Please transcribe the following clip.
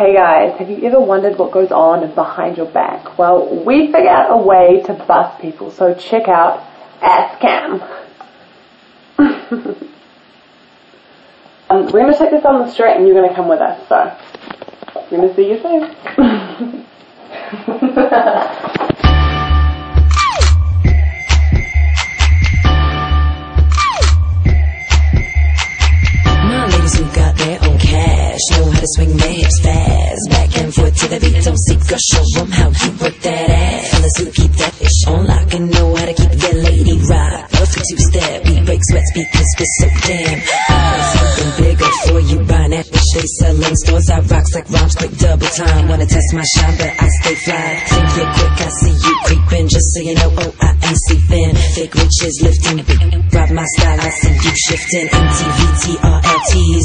Hey guys, have you ever wondered what goes on behind your back? Well, we figured out a way to bust people, so check out ass cam. um, we're going to take this on the street and you're going to come with us, so we're going to see you soon. swing their hips fast. Back and forth to the beat, don't seek or show them how you work that ass. Fellas who keep that fish on lock and know how to keep their lady rock. Perfect two step, beat break sweats and spit so damn. Something bigger for you, buying that bitch they sell in stores. I rocks like rhymes, quick double time. Wanna test my shine, but I stay fly. Think you're quick, I see you creeping. Just so you know, oh, I ain't sleeping. Fake riches lifting, big, rob my style, I see you shifting. MTV, TRLTs.